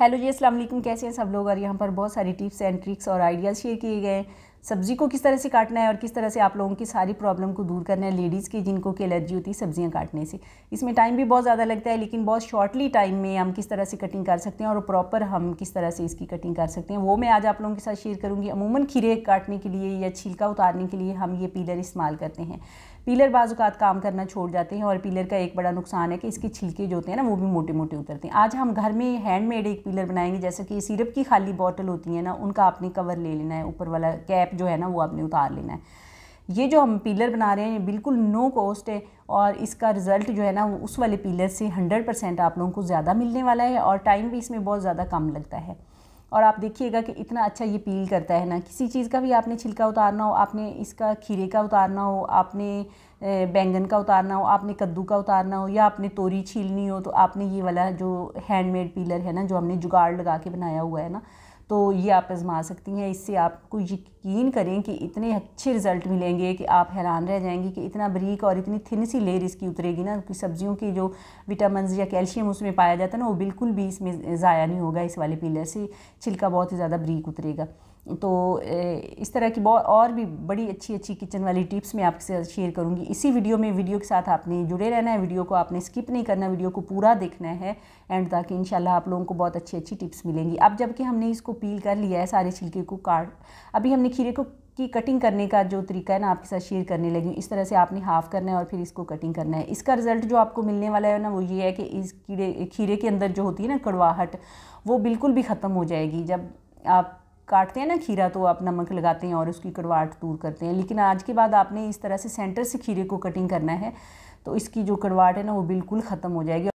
Hello जी, अस्सलाम वालेकुम। कैसे हैं सब लोग? और यहाँ पर बहुत सारी टिप्स एंड ट्रिक्स और आइडियाज़ शेयर किए गए हैं। सब्ज़ी को किस तरह से काटना है और किस तरह से आप लोगों की सारी प्रॉब्लम को दूर करना है, लेडीज़ की जिनको की एलर्जी होती है सब्ज़ियाँ काटने से। इसमें टाइम भी बहुत ज़्यादा लगता है, लेकिन बहुत शॉर्टली टाइम में हम किस तरह से कटिंग कर सकते हैं और प्रॉपर हम किस तरह से इसकी कटिंग कर सकते हैं, वो मैं आज आप लोगों के साथ शेयर करूँगी। अमूमन खीरे काटने के लिए या छिलका उतारने के लिए हम ये पीलर इस्तेमाल करते हैं। पीलर बाजुकात काम करना छोड़ जाते हैं और पीलर का एक बड़ा नुकसान है कि इसके छिलके जो होते हैं ना, वो भी मोटे मोटे उतरते हैं। आज हम घर में हैंडमेड एक पीलर बनाएँगे, जैसे कि सिरप की खाली बॉटल होती है ना, उनका आपने कवर ले लेना है, ऊपर वाला कैप जो है ना, वो आपने उतार लेना है। ये जो हम पीलर बना रहे हैं बिल्कुल नो कॉस्ट है और इसका रिज़ल्ट जो है ना, वो उस वाले पीलर से हंड्रेड परसेंट आप लोगों को ज़्यादा मिलने वाला है और टाइम भी इसमें बहुत ज़्यादा कम लगता है। और आप देखिएगा कि इतना अच्छा ये पील करता है ना। किसी चीज़ का भी आपने छिलका उतारना हो, आपने इसका खीरे का उतारना हो, आपने बैंगन का उतारना हो, आपने कद्दू का उतारना हो या आपने तोरी छीलनी हो तो आपने ये वाला जो हैंडमेड पीलर है ना, जो हमने जुगाड़ लगा के बनाया हुआ है ना तो ये आप आजमा सकती हैं। इससे आपको यकीन करें कि इतने अच्छे रिज़ल्ट मिलेंगे कि आप हैरान रह जाएँगे कि इतना बरीक और इतनी थिन सी लेयर इसकी उतरेगी ना कि सब्जियों की जो विटामिन या कैल्शियम उसमें पाया जाता है ना, वो बिल्कुल भी इसमें ज़ाया नहीं होगा, इस वाले पीलर से छिलका बहुत ही ज़्यादा बरीक उतरेगा। तो इस तरह की बहुत और भी बड़ी अच्छी अच्छी किचन वाली टिप्स मैं आपके साथ शेयर करूँगी। इसी वीडियो में, वीडियो के साथ आपने जुड़े रहना है, वीडियो को आपने स्किप नहीं करना, वीडियो को पूरा देखना है, एंड ताकि इंशाल्लाह आप लोगों को बहुत अच्छी अच्छी टिप्स मिलेंगी। अब जबकि हमने इसको पील कर लिया है सारे छिलके को काट, अभी हमने खीरे को, की कटिंग करने का जो तरीका है ना, आपके साथ शेयर करने लगी इस तरह से आपने हाफ़ करना है और फिर इसको कटिंग करना है। इसका रिज़ल्ट जो आपको मिलने वाला है ना, वो ये है कि इस कीड़े, खीरे के अंदर जो होती है ना कड़वाहट, वो बिल्कुल भी ख़त्म हो जाएगी। जब आप काटते हैं ना खीरा तो आप नमक लगाते हैं और उसकी कड़वाहट दूर करते हैं। लेकिन आज के बाद आपने इस तरह से सेंटर से खीरे को कटिंग करना है तो इसकी जो कड़वाहट है ना, वो बिल्कुल ख़त्म हो जाएगी।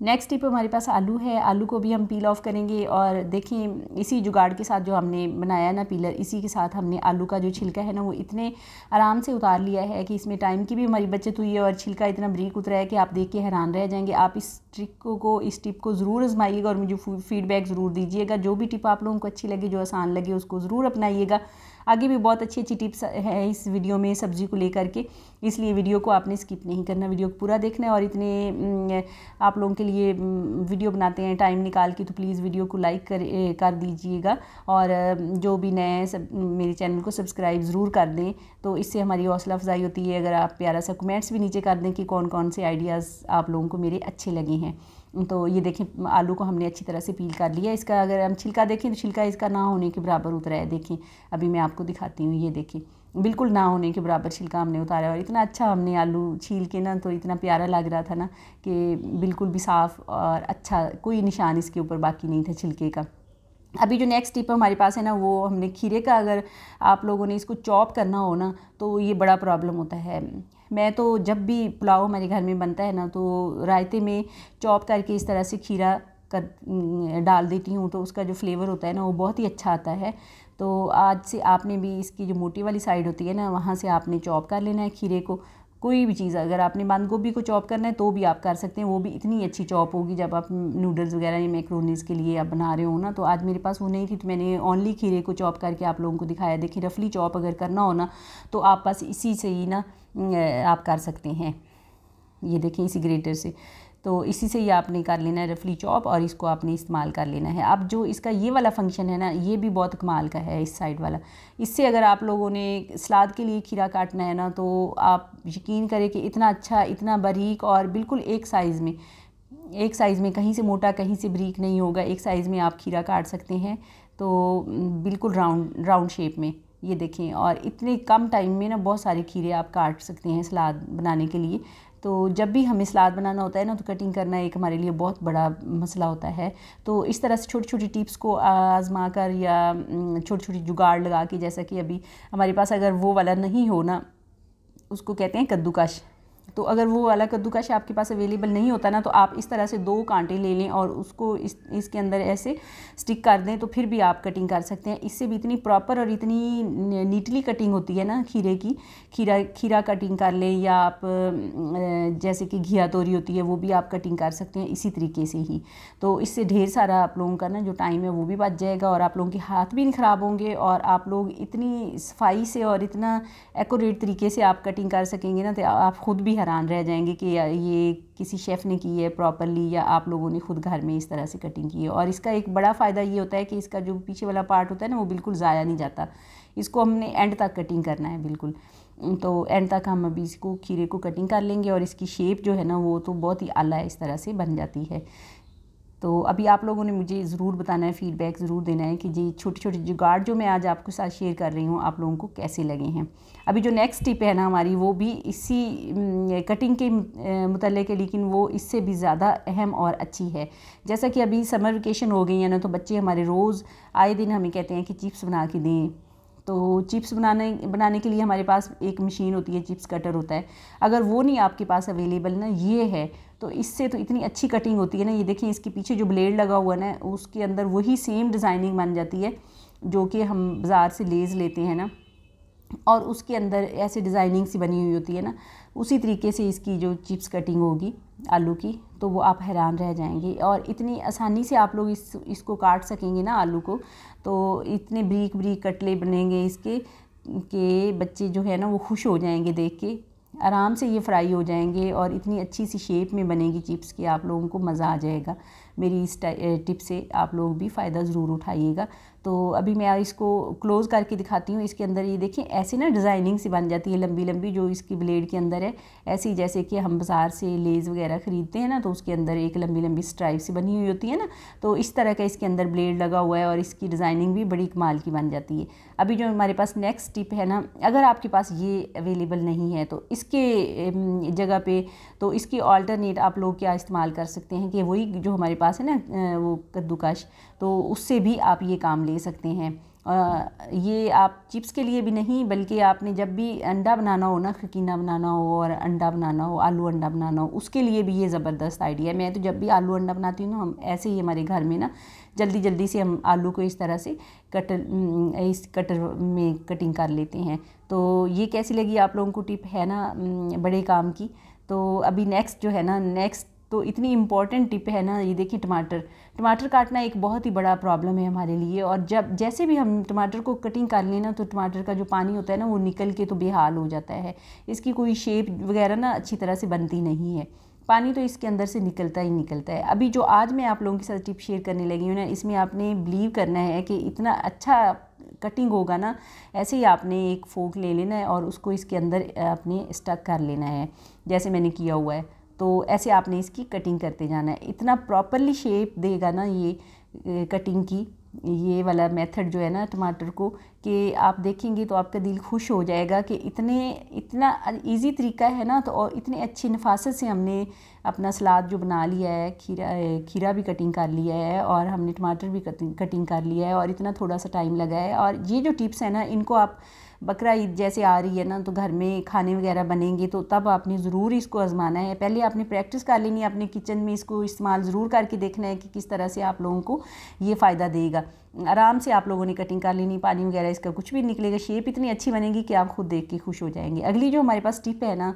नेक्स्ट टिप हमारे पास आलू है, आलू को भी हम पील ऑफ़ करेंगे और देखिए इसी जुगाड़ के साथ जो हमने बनाया ना पीलर इसी के साथ हमने आलू का जो छिलका है ना, वो इतने आराम से उतार लिया है कि इसमें टाइम की भी हमारी बचत हुई है और छिलका इतना ब्रीक उतरा है कि आप देख के हैरान रह जाएँगे। आप इस ट्रिक को इस टिप को ज़रूर आजमाइएगा और मुझे फीडबैक ज़रूर दीजिएगा। जो भी टिप आप लोगों को अच्छी लगे, जो आसान लगे, उसको ज़रूर अपनाइएगा। आगे भी बहुत अच्छी अच्छी टिप्स है इस वीडियो में सब्ज़ी को लेकर के। इसलिए वीडियो को आपने स्किप नहीं करना, वीडियो को पूरा देखना है और इतने आप लोगों के लिए वीडियो बनाते हैं टाइम निकाल के तो प्लीज़ वीडियो को लाइक कर कर दीजिएगा। और जो भी नए हैं सब, मेरे चैनल को सब्सक्राइब ज़रूर कर दें। तो इससे हमारी हौसला अफजाई होती है, अगर आप प्यारा सा कमेंट्स भी नीचे कर दें कि कौन कौन से आइडियाज़ आप लोगों को मेरे अच्छे लगे हैं। तो ये देखें आलू को हमने अच्छी तरह से पील कर लिया। इसका अगर हम छिलका देखें तो छिलका इसका ना होने के बराबर उतरा है। देखें, अभी मैं आपको दिखाती हूँ, ये देखें। बिल्कुल ना होने के बराबर छिलका हमने उतारा और इतना अच्छा हमने आलू छील के ना तो इतना प्यारा लग रहा था ना कि बिल्कुल भी साफ़ और अच्छा कोई निशान इसके ऊपर बाकी नहीं था छिलके का। अभी जो नेक्स्ट टिप हमारे पास है ना, वो हमने खीरे का, अगर आप लोगों ने इसको चॉप करना हो ना तो ये बड़ा प्रॉब्लम होता है। मैं तो जब भी पुलाव मेरे घर में बनता है ना तो रायते में चॉप करके इस तरह से खीरा कर डाल देती हूँ तो उसका जो फ्लेवर होता है ना, वो बहुत ही अच्छा आता है। तो आज से आपने भी इसकी जो मोटी वाली साइड होती है ना, वहाँ से आपने चॉप कर लेना है खीरे को। कोई भी चीज़, अगर आपने बंद गोभी को चॉप करना है तो भी आप कर सकते हैं। वो भी इतनी अच्छी चॉप होगी जब आप नूडल्स वगैरह या मैक्रोनीस के लिए आप बना रहे हो ना तो आज मेरे पास वो नहीं थी तो मैंने ओनली खीरे को चॉप करके आप लोगों को दिखाया। देखिए, रफली चॉप अगर करना हो ना तो आप बस इसी से ही ना आप कर सकते हैं। ये देखें इसी ग्रेटर से। तो इसी से ही आपने कर लेना है रफली चॉप और इसको आपने इस्तेमाल कर लेना है। अब जो इसका ये वाला फ़ंक्शन है ना, ये भी बहुत कमाल का है इस साइड वाला। इससे अगर आप लोगों ने सलाद के लिए खीरा काटना है ना तो आप यकीन करें कि इतना अच्छा इतना बारीक और बिल्कुल एक साइज़ में, एक साइज़ में कहीं से मोटा, कहीं से बरीक नहीं होगा। एक साइज़ में आप खीरा काट सकते हैं। तो बिल्कुल राउंड राउंड शेप में ये देखें और इतने कम टाइम में ना बहुत सारे खीरे आप काट सकते हैं सलाद बनाने के लिए। तो जब भी हमें सलाद बनाना होता है ना तो कटिंग करना एक हमारे लिए बहुत बड़ा मसला होता है। तो इस तरह से छोटी छोटी टिप्स को आजमा कर या छोटी छोटी जुगाड़ लगा के, जैसा कि अभी हमारे पास अगर वो वाला नहीं हो ना, उसको कहते हैं कद्दूकश। तो अगर वो वाला कद्दूकश आपके पास अवेलेबल नहीं होता ना तो आप इस तरह से दो कांटे ले लें और उसको इस, इसके अंदर ऐसे स्टिक कर दें तो फिर भी आप कटिंग कर सकते हैं। इससे भी इतनी प्रॉपर और इतनी नीटली कटिंग होती है ना खीरे की, खीरा खीरा कटिंग कर लें या आप जैसे कि घिया तोरी होती है, वो भी आप कटिंग कर सकते हैं इसी तरीके से ही। तो इससे ढेर सारा आप लोगों का ना जो टाइम है, वो भी बच जाएगा और आप लोगों के हाथ भी नहीं ख़राब होंगे और आप लोग इतनी सफ़ाई से और इतना एकोरेट तरीके से आप कटिंग कर सकेंगे ना तो आप ख़ुद भी हैरान रह जाएँगे कि ये किसी शेफ़ ने की है प्रॉपरली या आप लोगों ने खुद घर में इस तरह से कटिंग की है। और इसका एक बड़ा फ़ायदा ये होता है कि इसका जो पीछे वाला पार्ट होता है ना, वो बिल्कुल ज़ाया नहीं जाता। इसको हमने एंड तक कटिंग करना है, बिल्कुल। तो एंड तक हम अभी इसको, खीरे को कटिंग कर लेंगे और इसकी शेप जो है ना, वो तो बहुत ही आला इस तरह से बन जाती है। तो अभी आप लोगों ने मुझे ज़रूर बताना है फीडबैक ज़रूर देना है कि जी छोटे छोटे जुगाड़ जो मैं आज आपके साथ शेयर कर रही हूँ, आप लोगों को कैसे लगे हैं। अभी जो नेक्स्ट टिप है ना हमारी, वो भी इसी कटिंग के मतलब है, लेकिन वो इससे भी ज़्यादा अहम और अच्छी है। जैसा कि अभी समर वेकेशन हो गई है ना तो बच्चे हमारे रोज़ आए दिन हमें कहते हैं कि चिप्स बना के दें। तो चिप्स बनाने बनाने के लिए हमारे पास एक मशीन होती है चिप्स कटर होता है। अगर वो नहीं आपके पास अवेलेबल ना, ये है तो इससे तो इतनी अच्छी कटिंग होती है ना, ये देखें इसके पीछे जो ब्लेड लगा हुआ ना, उसके अंदर वही सेम डिज़ाइनिंग बन जाती है, जो कि हम बाज़ार से लेज़ लेते हैं ना। और उसके अंदर ऐसे डिज़ाइनिंग सी बनी हुई होती है ना, उसी तरीके से इसकी जो चिप्स कटिंग होगी, आलू की तो वो आप हैरान रह जाएँगे। और इतनी आसानी से आप लोग इस, इसको काट सकेंगे ना आलू को तो इतने ब्रीक ब्रीक कटले बनेंगे इसके, कि बच्चे जो है ना वो खुश हो जाएँगे देख के। आराम से ये फ्राई हो जाएँगे और इतनी अच्छी सी शेप में बनेगी चिप्स की आप लोगों को मज़ा आ जाएगा। मेरी इस टिप से आप लोग भी फ़ायदा ज़रूर उठाइएगा। तो अभी मैं इसको क्लोज़ करके दिखाती हूँ। इसके अंदर ये देखिए, ऐसे ना डिज़ाइनिंग सी बन जाती है लंबी लंबी जो इसकी ब्लेड के अंदर है। ऐसी जैसे कि हम बाज़ार से लेज़ वगैरह ख़रीदते हैं ना तो उसके अंदर एक लंबी लंबी स्ट्राइप सी बनी हुई होती है ना तो इस तरह का इसके अंदर ब्लेड लगा हुआ है और इसकी डिज़ाइनिंग भी बड़ी कमाल की बन जाती है। अभी जो हमारे पास नेक्स्ट टिप है ना, अगर आपके पास ये अवेलेबल नहीं है तो इसके जगह पर तो इसकी ऑल्टरनेट आप लोग क्या इस्तेमाल कर सकते हैं कि वही जो हमारे पास है ना वो कद्दूकश तो उससे भी आप ये काम ले सकते हैं। ये आप चिप्स के लिए भी नहीं, बल्कि आपने जब भी अंडा बनाना हो ना, खकीना बनाना हो और अंडा बनाना हो, आलू अंडा बनाना हो, उसके लिए भी ये ज़बरदस्त आइडिया है। मैं तो जब भी आलू अंडा बनाती हूँ ना, हम ऐसे ही हमारे घर में ना जल्दी जल्दी से हम आलू को इस तरह से कटर इस कटर में कटिंग कर लेते हैं। तो ये कैसी लगी आप लोगों को टिप? है ना बड़े काम की। तो अभी नेक्स्ट जो है ना, नेक्स्ट तो इतनी इंपॉर्टेंट टिप है ना, ये देखिए टमाटर। टमाटर काटना एक बहुत ही बड़ा प्रॉब्लम है हमारे लिए और जब, जैसे भी हम टमाटर को कटिंग कर लें ना तो टमाटर का जो पानी होता है ना, वो निकल के तो बेहाल हो जाता है। इसकी कोई शेप वगैरह ना अच्छी तरह से बनती नहीं है। पानी तो इसके अंदर से निकलता ही निकलता है। अभी जो आज मैं आप लोगों के साथ टिप शेयर करने लगी हूँ ना, इसमें आपने बिलीव करना है कि इतना अच्छा कटिंग होगा ना, ऐसे ही आपने एक फोक ले लेना है और उसको इसके अंदर आपने स्टक कर लेना है। जैसे मैंने किया हुआ है। तो ऐसे आपने इसकी कटिंग करते जाना है। इतना प्रॉपरली शेप देगा ना ये कटिंग की, ये वाला मेथड जो है ना टमाटर को, कि आप देखेंगे तो आपका दिल खुश हो जाएगा कि इतने, इतना इजी तरीका है ना तो और इतने अच्छी नफासत से हमने अपना सलाद जो बना लिया है, खीरा खीरा भी कटिंग कर लिया है और हमने टमाटर भी कटिंग कर लिया है और इतना थोड़ा सा टाइम लगा है। और ये जो टिप्स हैं ना, इनको आप बकरा ईद जैसे आ रही है ना तो घर में खाने वगैरह बनेंगे तो तब आपने ज़रूर इसको आजमाना है। पहले आपने प्रैक्टिस कर लेनी है, अपने किचन में इसको इस्तेमाल ज़रूर करके देखना है कि किस तरह से आप लोगों को ये फ़ायदा देगा। आराम से आप लोगों ने कटिंग कर लेनी, पानी वगैरह इसका कुछ भी निकलेगा शेप इतनी अच्छी बनेगी कि आप खुद देख के खुश हो जाएँगे। अगली जो हमारे पास टिप है ना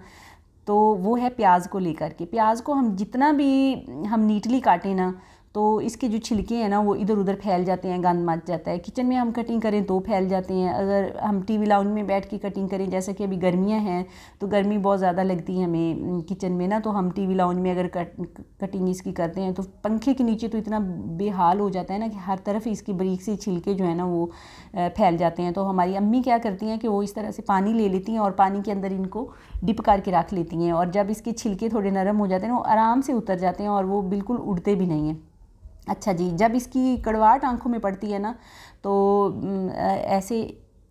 तो वो है प्याज को लेकर के। प्याज को हम जितना भी हम नीटली काटें ना तो इसके जो छिलके हैं ना, वो इधर उधर फैल जाते हैं, गंद मच जाता है। किचन में हम कटिंग करें तो फैल जाते हैं। अगर हम टीवी लाउंज में बैठ के कटिंग करें, जैसे कि अभी गर्मियाँ हैं तो गर्मी बहुत ज़्यादा लगती है हमें किचन में ना तो हम टीवी लाउंज में अगर कट कटिंग इसकी करते हैं तो पंखे के नीचे तो इतना बेहाल हो जाता है ना कि हर तरफ़ इसकी बरीक से छिलके जो है ना, वो फैल जाते हैं। तो हमारी अम्मी क्या करती हैं कि वो इस तरह से पानी ले लेती हैं और पानी के अंदर इनको डिप करके रख लेती हैं और जब इसके छिलके थोड़े नरम हो जाते हैं, वो आराम से उतर जाते हैं और वो बिल्कुल उड़ते भी नहीं हैं। अच्छा जी, जब इसकी कड़वाहट आँखों में पड़ती है ना तो ऐसे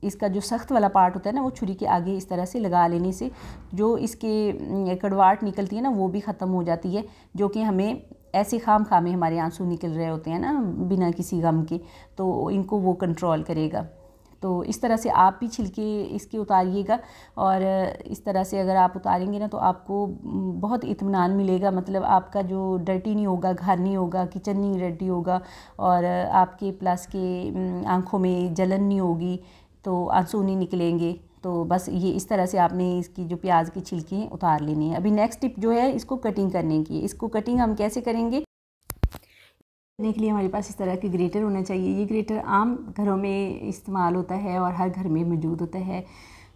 इसका जो सख्त वाला पार्ट होता है ना, वो छुरी के आगे इस तरह से लगा लेने से जो इसके कड़वाहट निकलती है ना, वो भी ख़त्म हो जाती है, जो कि हमें ऐसे खाम खामे हमारे आँसू निकल रहे होते हैं ना, बिना किसी गम के तो इनको वो कंट्रोल करेगा। तो इस तरह से आप भी छिलके इसके उतारिएगा और इस तरह से अगर आप उतारेंगे ना तो आपको बहुत इतमान मिलेगा। मतलब आपका जो डर्टी नहीं होगा, घर नहीं होगा, किचन नहीं डर्टी होगा और आपके प्लस के आँखों में जलन नहीं होगी तो आँसू नहीं निकलेंगे। तो बस ये इस तरह से आपने इसकी जो प्याज की छिलकी उतार लेनी है। अभी नेक्स्ट टिप जो है, इसको कटिंग करने की। इसको कटिंग हम कैसे करेंगे? करने के लिए हमारे पास इस तरह के ग्रेटर होना चाहिए। ये ग्रेटर आम घरों में इस्तेमाल होता है और हर घर में मौजूद होता है।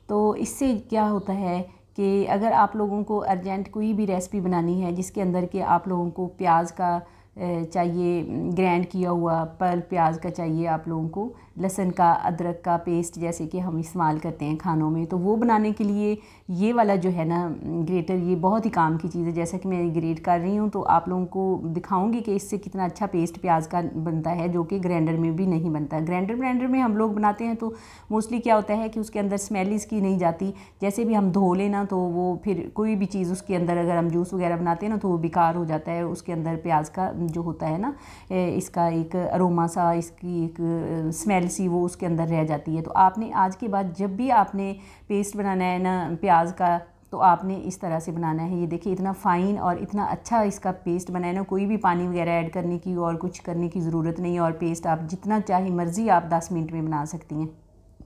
तो इससे क्या होता है कि अगर आप लोगों को अर्जेंट कोई भी रेसिपी बनानी है, जिसके अंदर के आप लोगों को प्याज का चाहिए, ग्रैंड किया हुआ पर प्याज का चाहिए आप लोगों को लहसुन का, अदरक का पेस्ट जैसे कि हम इस्तेमाल करते हैं खानों में तो वो बनाने के लिए ये वाला जो है ना ग्रेटर ये बहुत ही काम की चीज़ है। जैसा कि मैं ग्रेट कर रही हूँ तो आप लोगों को दिखाऊँगी कि इससे कितना अच्छा पेस्ट प्याज का बनता है, जो कि ग्राइंडर में भी नहीं बनता। ग्राइंडर ग्राइंडर में हम लोग बनाते हैं तो मोस्टली क्या होता है कि उसके अंदर स्मेल इसकी नहीं जाती। जैसे भी हम धो लेना तो वो फिर कोई भी चीज़ उसके अंदर अगर हम जूस वगैरह बनाते हैं ना तो वो बेकार हो जाता है। उसके अंदर प्याज का जो होता है ना इसका एक अरोमा सा, इसकी एक स्मेल सी वो उसके अंदर रह जाती है। तो आपने आज के बाद जब भी आपने पेस्ट बनाना है ना, प्याज का तो आपने इस तरह से बनाना है। ये देखिए, इतना फ़ाइन और इतना अच्छा इसका पेस्ट बनाए ना, कोई भी पानी वगैरह ऐड करने की और कुछ करने की ज़रूरत नहीं है और पेस्ट आप जितना चाहे मर्ज़ी आप 10 मिनट में बना सकती हैं।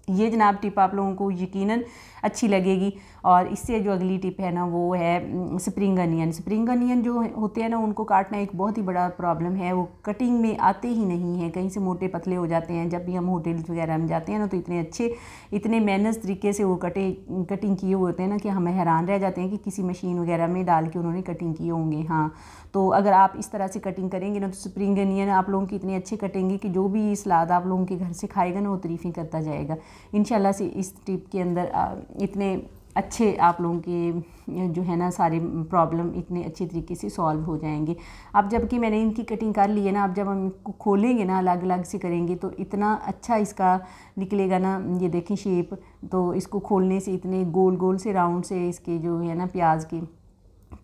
ये जनाब टिप आप लोगों को यकीनन अच्छी लगेगी। और इससे जो अगली टिप है ना, वो है स्प्रिंग अनियन स्प्रिंग अनियन जो होते हैं ना, उनको काटना एक बहुत ही बड़ा प्रॉब्लम है। वो कटिंग में आते ही नहीं है। कहीं से मोटे पतले हो जाते हैं। जब भी हम होटल्स वगैरह में जाते हैं ना तो इतने अच्छे, इतने मेहनत तरीके से वो कटे कटिंग किए हुए होते हैं ना, कि हमें हैरान रह जाते हैं कि किसी मशीन वगैरह में डाल के उन्होंने कटिंग किए होंगे। हाँ। तो अगर आप इस तरह से कटिंग करेंगे ना तो स्प्रिंग अनियन आप लोगों की इतने अच्छे कटेंगे कि जो भी सलाद आप लोगों के घर से खाएगा ना, वो तरीफ़ी करता जाएगा। इन से इस टिप के अंदर इतने अच्छे आप लोगों के जो है ना, सारे प्रॉब्लम इतने अच्छे तरीके से सॉल्व हो जाएँगे। अब जबकि मैंने इनकी कटिंग कर ली है ना अब जब हम इनको खोलेंगे ना अलग अलग से करेंगे तो इतना अच्छा इसका निकलेगा ना, ये देखें शेप तो इसको खोलने से इतने गोल गोल से राउंड से इसके जो है ना, प्याज के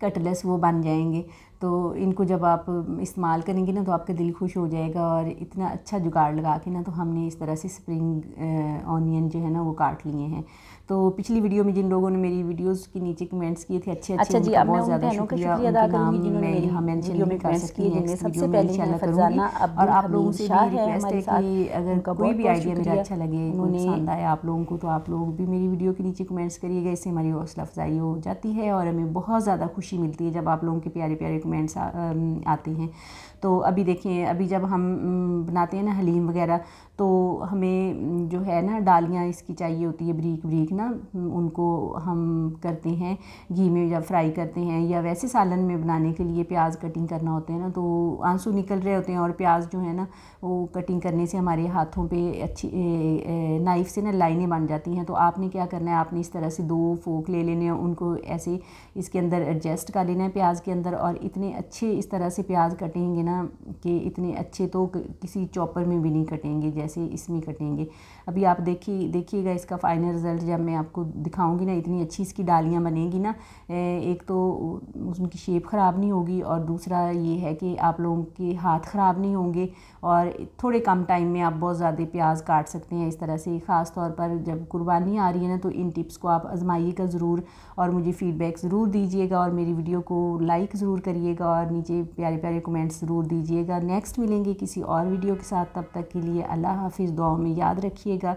कटलेस वो बन जाएँगे। तो इनको जब आप इस्तेमाल करेंगे ना तो आपका दिल खुश हो जाएगा और इतना अच्छा जुगाड़ लगा के ना तो हमने इस तरह से स्प्रिंग ऑनियन जो है ना वो काट लिए हैं। तो पिछली वीडियो में जिन लोगों ने मेरी वीडियोस के नीचे कमेंट्स किए थे अच्छे अच्छे अच्छा जी अब बहुत ज़्यादा शुक्रिया। अदा करूँगी जिन्होंने मेरी जिनमें सबसे पहले फरजाना और आप लोगों से भी रिक्वेस्ट है कि अगर कोई भी आइडिया मेरा अच्छा लगे पसंद आए आप लोगों को तो आप लोग भी मेरी वीडियो के नीचे कमेंट्स करिएगा इससे हमारी हौसला अफजाई हो जाती है और हमें बहुत ज़्यादा खुशी मिलती है जब आप लोगों के प्यारे प्यारे कमेंट्स आते हैं। तो अभी देखिए, अभी जब हम बनाते हैं ना हलीम वगैरह तो हमें जो है ना डालियाँ इसकी चाहिए होती है ब्रीक, बरीक ना उनको हम करते हैं, घी में जब फ्राई करते हैं या वैसे सालन में बनाने के लिए प्याज कटिंग करना होते हैं ना तो आँसू निकल रहे होते हैं और प्याज जो है ना, वो कटिंग करने से हमारे हाथों पे अच्छी नाइफ़ से ना लाइनें बन जाती हैं। तो आपने क्या करना है, आपने इस तरह से दो फोक ले लेने हैं, उनको ऐसे इसके अंदर एडजस्ट कर लेना है प्याज के अंदर और इतने अच्छे इस तरह से प्याज कटेंगे ना कि इतने अच्छे तो किसी चॉपर में भी नहीं कटेंगे, जैसे इसमें कटेंगे। अभी आप देखिए देखिएगा इसका फाइनल रिज़ल्ट जब मैं आपको दिखाऊँगी ना, इतनी अच्छी इसकी डालियाँ बनेगी ना एक तो उनकी शेप ख़राब नहीं होगी और दूसरा ये है कि आप लोगों के हाथ ख़राब नहीं होंगे और थोड़े कम टाइम में आप बहुत ज़्यादा प्याज काट सकते हैं इस तरह से। ख़ास तौर पर जब कुर्बानी आ रही है ना तो इन टिप्स को आप आजमाइएगा ज़रूर और मुझे फ़ीडबैक ज़रूर दीजिएगा और मेरी वीडियो को लाइक ज़रूर करिएगा और नीचे प्यारे प्यारे कमेंट्स ज़रूर दीजिएगा। नेक्स्ट मिलेंगे किसी और वीडियो के साथ। तब तक के लिए अल्लाह हाफिज़, दुआओं में याद रखिएगा।